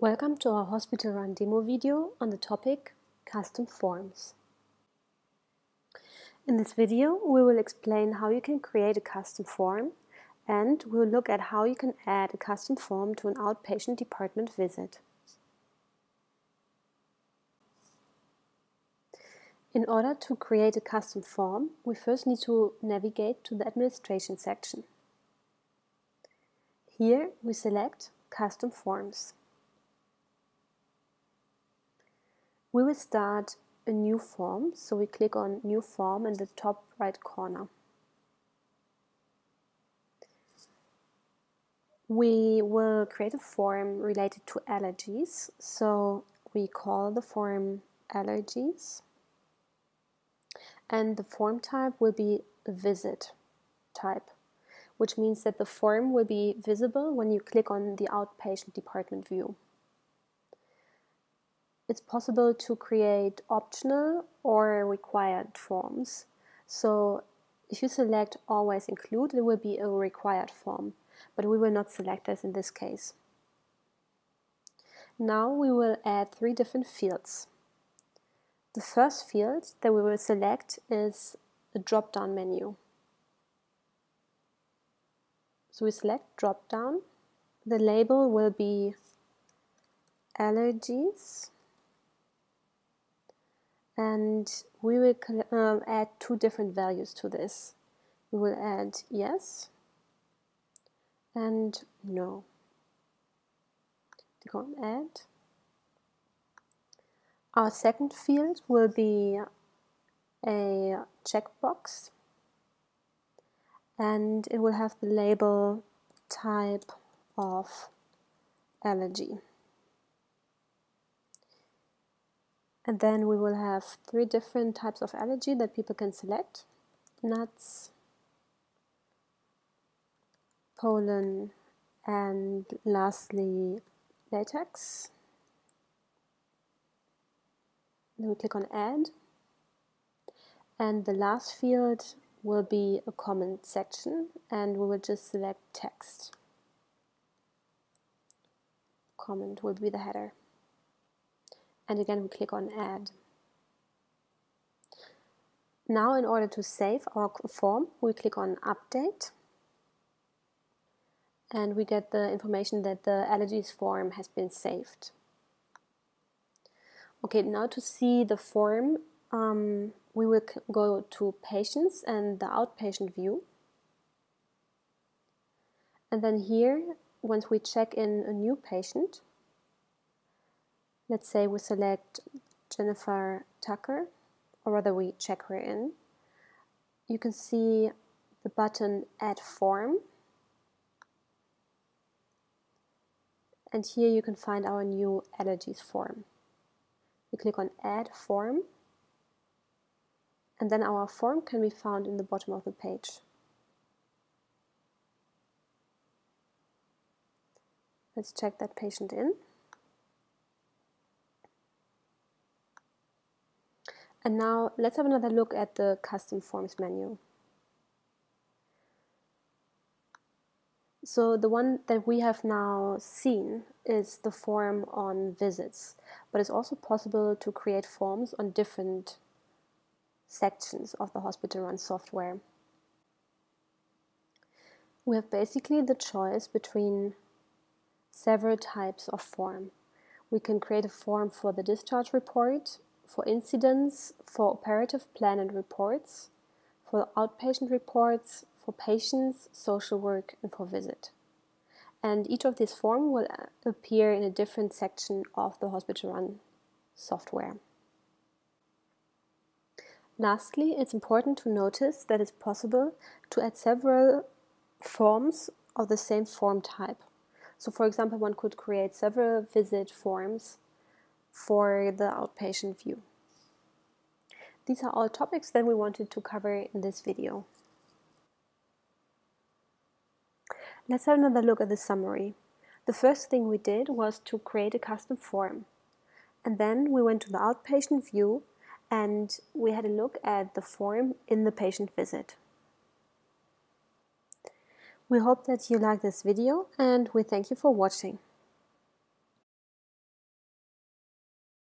Welcome to our HospitalRun demo video on the topic Custom Forms. In this video we will explain how you can create a custom form and we'll look at how you can add a custom form to an outpatient department visit. In order to create a custom form, we first need to navigate to the administration section. Here we select Custom Forms. We will start a new form, so we click on New Form in the top right corner. We will create a form related to allergies, so we call the form Allergies. And the form type will be visit type, which means that the form will be visible when you click on the outpatient department view it's possible to create optional or required forms. So if you select always include, it will be a required form, but we will not select this in this case. Now we will add three different fields. The first field that we will select is a drop-down menu. So we select drop-down. The label will be allergies and we will um, add two different values to this. We will add yes and no. Click on add. Our second field will be a checkbox and it will have the label type of allergy. And then we will have three different types of allergy that people can select. Nuts, pollen, and lastly latex. Then we click on add. And the last field will be a comment section and we will just select text. Comment will be the header and again we click on add. Now in order to save our form we click on update and we get the information that the allergies form has been saved. Okay, now to see the form um, we will go to patients and the outpatient view and then here once we check in a new patient Let's say we select Jennifer Tucker, or rather we check her in. You can see the button Add Form. And here you can find our new allergies form. We click on Add Form, and then our form can be found in the bottom of the page. Let's check that patient in. And now let's have another look at the custom forms menu. So the one that we have now seen is the form on visits, but it's also possible to create forms on different sections of the HospitalRun software. We have basically the choice between several types of form. We can create a form for the discharge report, for incidents, for operative plan and reports, for outpatient reports, for patients, social work, and for visit. And each of these forms will uh, appear in a different section of the HospitalRun software. Lastly, it's important to notice that it's possible to add several forms of the same form type. So for example, one could create several visit forms for the outpatient view. These are all topics that we wanted to cover in this video. Let's have another look at the summary. The first thing we did was to create a custom form. And then we went to the outpatient view and we had a look at the form in the patient visit. We hope that you like this video and we thank you for watching.